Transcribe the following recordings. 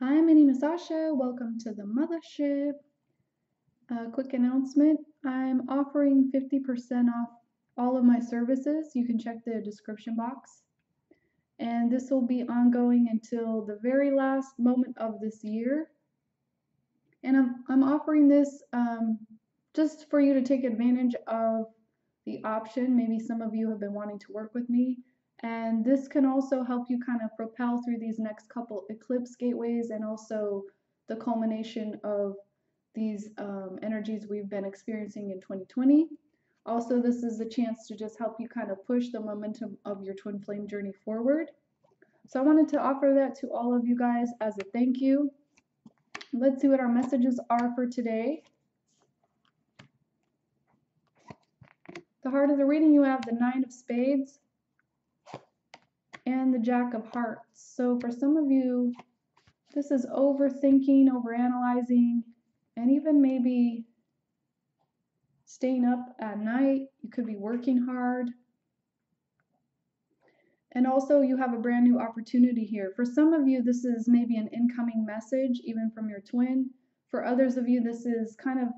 Hi, my name is Sazsha. Welcome to the Muthaship. A quick announcement I'm offering 50% off all of my services. You can check the description box. And this will be ongoing until the very last moment of this year. And I'm, I'm offering this um, just for you to take advantage of the option. Maybe some of you have been wanting to work with me. And this can also help you kind of propel through these next couple eclipse gateways and also the culmination of these um, energies we've been experiencing in 2020. Also, this is a chance to just help you kind of push the momentum of your twin flame journey forward. So I wanted to offer that to all of you guys as a thank you. Let's see what our messages are for today. The heart of the reading, you have the Nine of Spades and the Jack of Hearts. So for some of you, this is overthinking, overanalyzing, and even maybe staying up at night. You could be working hard. And also, you have a brand new opportunity here. For some of you, this is maybe an incoming message, even from your twin. For others of you, this is kind of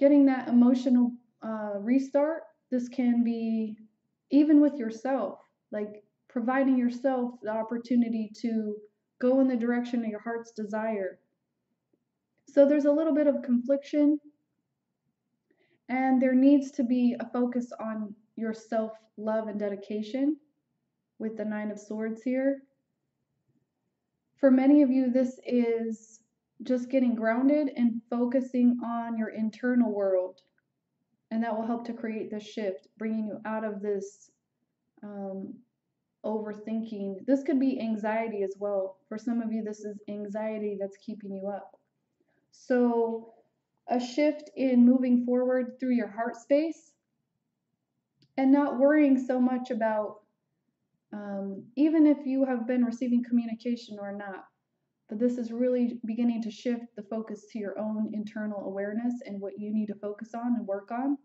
getting that emotional uh, restart. This can be even with yourself, like providing yourself the opportunity to go in the direction of your heart's desire. So there's a little bit of confliction, and there needs to be a focus on your self love and dedication with the Nine of Swords here. For many of you, this is just getting grounded and focusing on your internal world. And that will help to create the shift, bringing you out of this um, overthinking. This could be anxiety as well. For some of you, this is anxiety that's keeping you up. So, a shift in moving forward through your heart space and not worrying so much about um, even if you have been receiving communication or not. But this is really beginning to shift the focus to your own internal awareness and what you need to focus on and work on.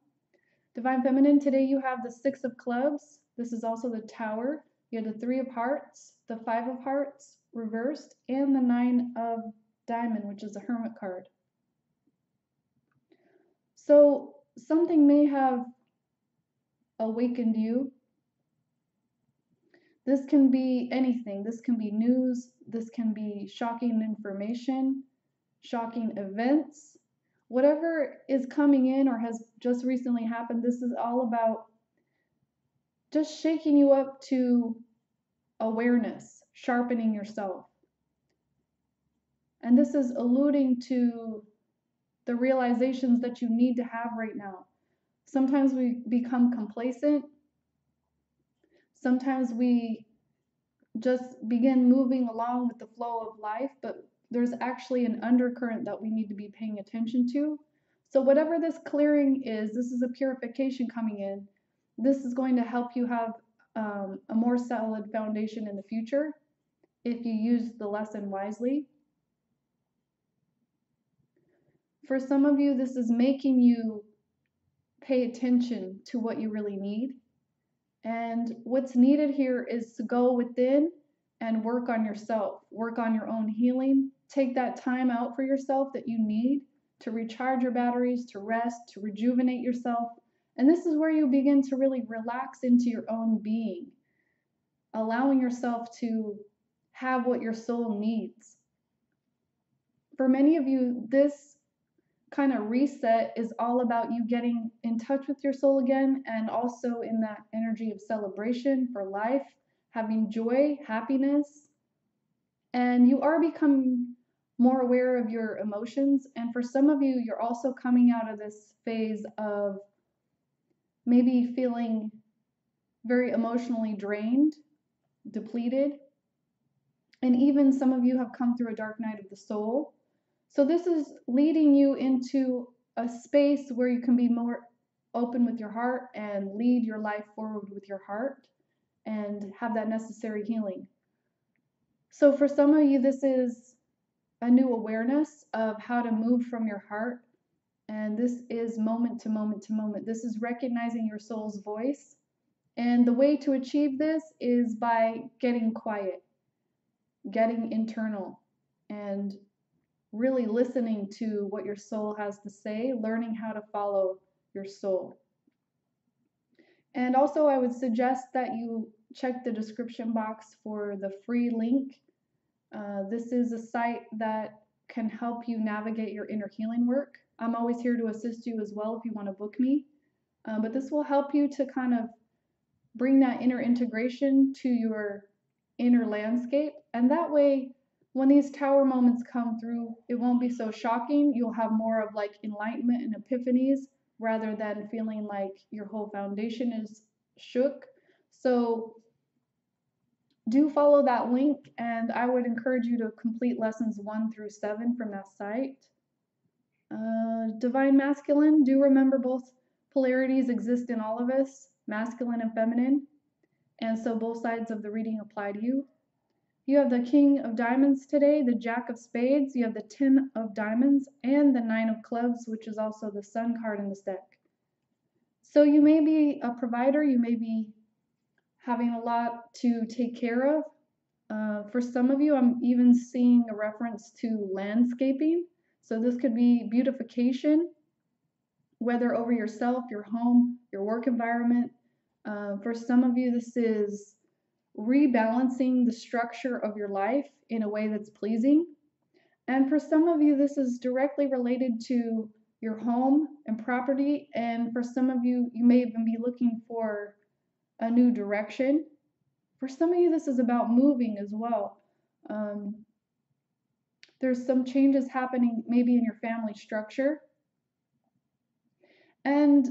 Divine Feminine, today you have the Six of Clubs. This is also the Tower. You have the Three of Hearts, the Five of Hearts reversed, and the Nine of Diamond, which is a Hermit card. So something may have awakened you this can be anything. This can be news. This can be shocking information, shocking events. Whatever is coming in or has just recently happened, this is all about just shaking you up to awareness, sharpening yourself. And this is alluding to the realizations that you need to have right now. Sometimes we become complacent Sometimes we just begin moving along with the flow of life, but there's actually an undercurrent that we need to be paying attention to. So, whatever this clearing is, this is a purification coming in. This is going to help you have um, a more solid foundation in the future if you use the lesson wisely. For some of you, this is making you pay attention to what you really need and what's needed here is to go within and work on yourself, work on your own healing. Take that time out for yourself that you need to recharge your batteries, to rest, to rejuvenate yourself. And this is where you begin to really relax into your own being, allowing yourself to have what your soul needs. For many of you, this kind of reset is all about you getting in touch with your soul again and also in that energy of celebration for life, having joy, happiness. And you are becoming more aware of your emotions. And for some of you, you're also coming out of this phase of maybe feeling very emotionally drained, depleted. And even some of you have come through a dark night of the soul so this is leading you into a space where you can be more open with your heart and lead your life forward with your heart and have that necessary healing. So for some of you, this is a new awareness of how to move from your heart. And this is moment to moment to moment. This is recognizing your soul's voice. And the way to achieve this is by getting quiet, getting internal, and really listening to what your soul has to say, learning how to follow your soul. And also, I would suggest that you check the description box for the free link. Uh, this is a site that can help you navigate your inner healing work. I'm always here to assist you as well if you want to book me. Uh, but this will help you to kind of bring that inner integration to your inner landscape. And that way, when these tower moments come through, it won't be so shocking. You'll have more of like enlightenment and epiphanies rather than feeling like your whole foundation is shook. So do follow that link, and I would encourage you to complete lessons one through seven from that site. Uh, Divine Masculine, do remember both polarities exist in all of us, masculine and feminine, and so both sides of the reading apply to you. You have the King of Diamonds today, the Jack of Spades, you have the Ten of Diamonds, and the Nine of Clubs, which is also the Sun card in this deck. So you may be a provider, you may be having a lot to take care of. Uh, for some of you, I'm even seeing a reference to landscaping. So this could be beautification, whether over yourself, your home, your work environment. Uh, for some of you, this is rebalancing the structure of your life in a way that's pleasing. And for some of you, this is directly related to your home and property. And for some of you, you may even be looking for a new direction. For some of you, this is about moving as well. Um, there's some changes happening maybe in your family structure. And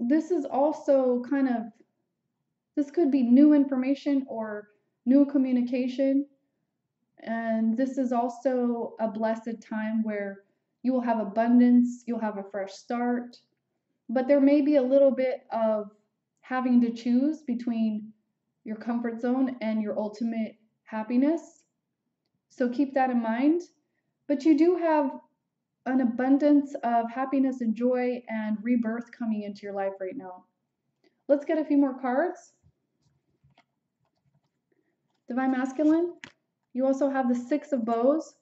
this is also kind of this could be new information or new communication. And this is also a blessed time where you will have abundance, you'll have a fresh start. But there may be a little bit of having to choose between your comfort zone and your ultimate happiness. So keep that in mind. But you do have an abundance of happiness and joy and rebirth coming into your life right now. Let's get a few more cards. Divine Masculine. You also have the Six of Bows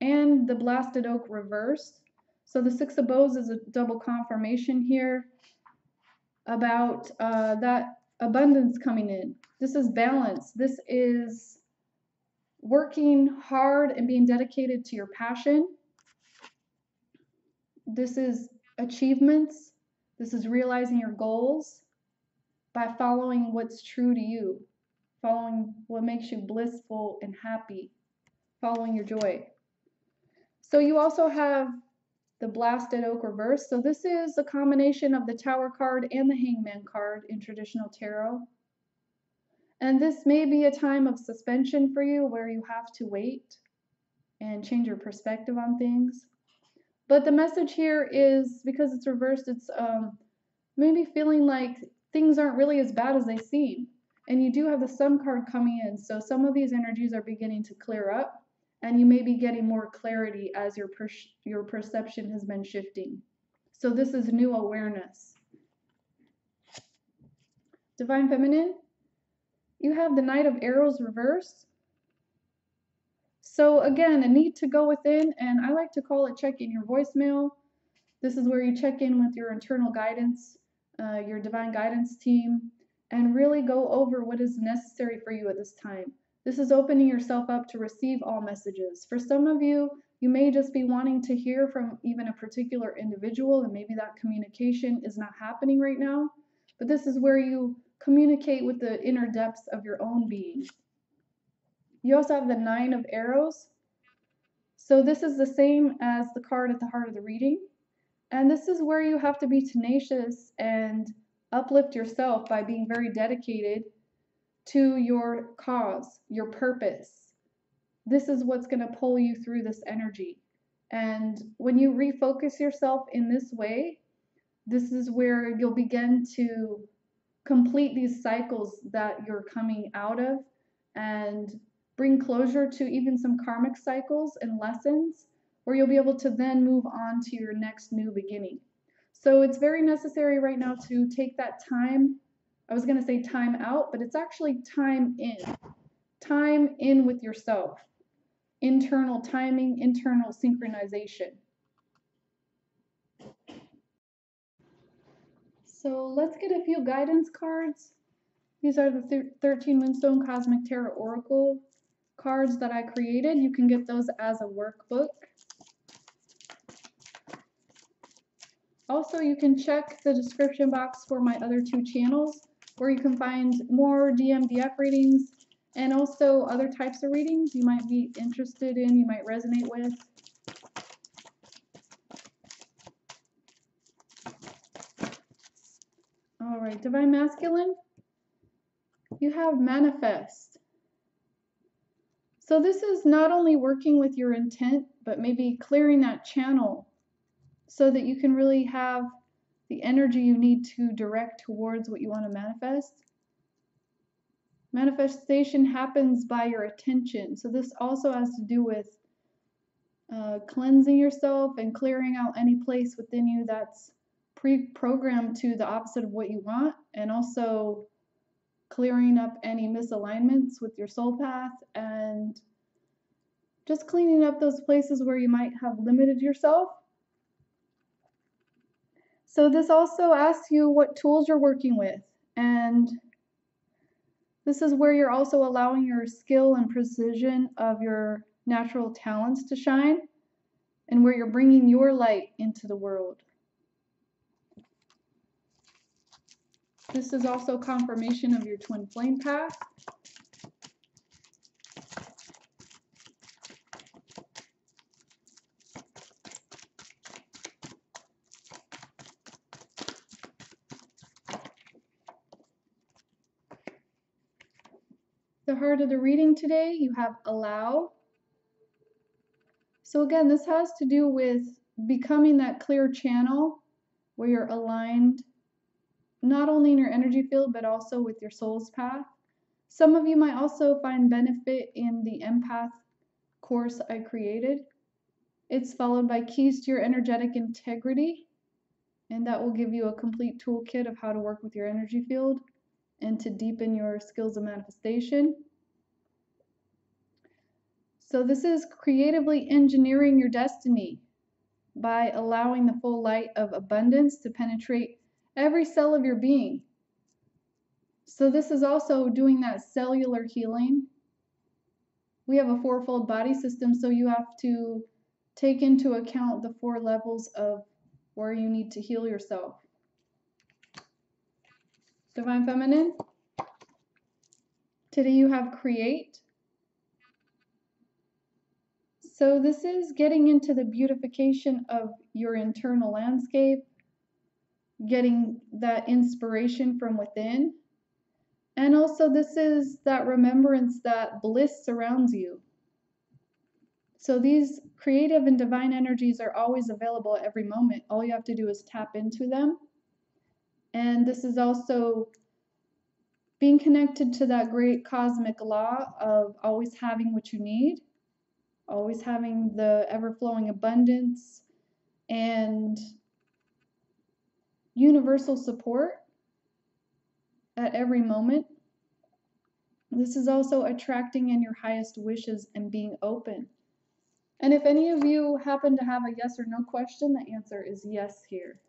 and the Blasted Oak reversed. So the Six of Bows is a double confirmation here about uh, that abundance coming in. This is balance. This is working hard and being dedicated to your passion. This is achievements. This is realizing your goals by following what's true to you following what makes you blissful and happy, following your joy. So you also have the Blasted Oak reverse. So this is a combination of the Tower card and the Hangman card in traditional tarot. And this may be a time of suspension for you where you have to wait and change your perspective on things. But the message here is because it's reversed, it's um, maybe feeling like things aren't really as bad as they seem. And you do have the sun card coming in, so some of these energies are beginning to clear up, and you may be getting more clarity as your, per your perception has been shifting. So this is new awareness. Divine Feminine, you have the Knight of Arrows reverse. So again, a need to go within, and I like to call it checking your voicemail. This is where you check in with your internal guidance, uh, your divine guidance team, and really go over what is necessary for you at this time. This is opening yourself up to receive all messages. For some of you, you may just be wanting to hear from even a particular individual, and maybe that communication is not happening right now. But this is where you communicate with the inner depths of your own being. You also have the Nine of Arrows. So this is the same as the card at the heart of the reading. And this is where you have to be tenacious and uplift yourself by being very dedicated to your cause, your purpose. This is what's going to pull you through this energy. And when you refocus yourself in this way, this is where you'll begin to complete these cycles that you're coming out of and bring closure to even some karmic cycles and lessons where you'll be able to then move on to your next new beginning. So it's very necessary right now to take that time. I was going to say time out, but it's actually time in. Time in with yourself. internal timing, internal synchronization. So let's get a few guidance cards. These are the 13 Moonstone Cosmic Tarot Oracle cards that I created. You can get those as a workbook. Also, you can check the description box for my other two channels where you can find more DMDF readings and also other types of readings you might be interested in, you might resonate with. All Divine Masculine, you have manifest. So this is not only working with your intent, but maybe clearing that channel so that you can really have the energy you need to direct towards what you want to manifest. Manifestation happens by your attention. So this also has to do with uh, cleansing yourself and clearing out any place within you that's pre-programmed to the opposite of what you want and also clearing up any misalignments with your soul path and just cleaning up those places where you might have limited yourself. So this also asks you what tools you're working with and this is where you're also allowing your skill and precision of your natural talents to shine and where you're bringing your light into the world. This is also confirmation of your twin flame path. The heart of the reading today, you have allow. So again, this has to do with becoming that clear channel where you're aligned not only in your energy field but also with your soul's path. Some of you might also find benefit in the empath course I created. It's followed by keys to your energetic integrity, and that will give you a complete toolkit of how to work with your energy field and to deepen your skills of manifestation. So this is creatively engineering your destiny by allowing the full light of abundance to penetrate every cell of your being. So this is also doing that cellular healing. We have a fourfold body system, so you have to take into account the four levels of where you need to heal yourself. Divine Feminine. Today you have create. So this is getting into the beautification of your internal landscape, getting that inspiration from within. And also this is that remembrance that bliss surrounds you. So these creative and divine energies are always available at every moment. All you have to do is tap into them and this is also being connected to that great cosmic law of always having what you need, always having the ever flowing abundance and universal support at every moment. This is also attracting in your highest wishes and being open. And if any of you happen to have a yes or no question, the answer is yes here.